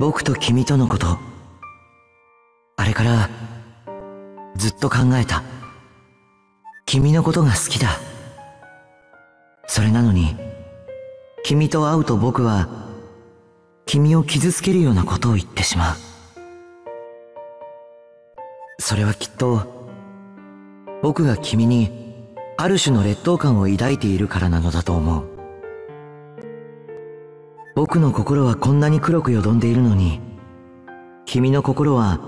僕と君とのこと、あれからずっと考えた。君のことが好きだ。それなのに、君と会うと僕は、君を傷つけるようなことを言ってしまう。それはきっと、僕が君にある種の劣等感を抱いているからなのだと思う。僕の心はこんなに黒くよどんでいるのに、君の心は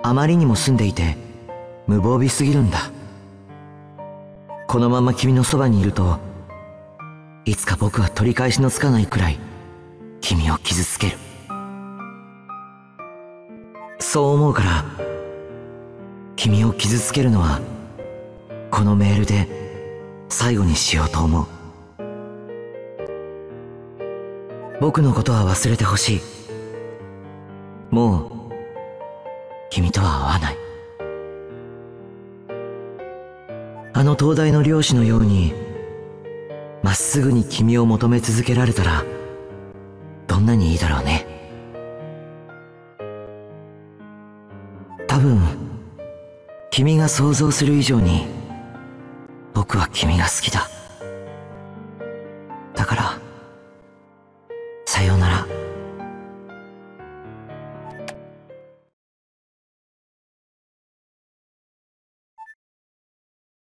あまりにも澄んでいて無防備すぎるんだ。このまま君のそばにいると、いつか僕は取り返しのつかないくらい君を傷つける。そう思うから、君を傷つけるのは、このメールで最後にしようと思う。僕のことは忘れてほしい。もう、君とは会わない。あの東大の漁師のように、まっすぐに君を求め続けられたら、どんなにいいだろうね。多分、君が想像する以上に、僕は君が好きだ。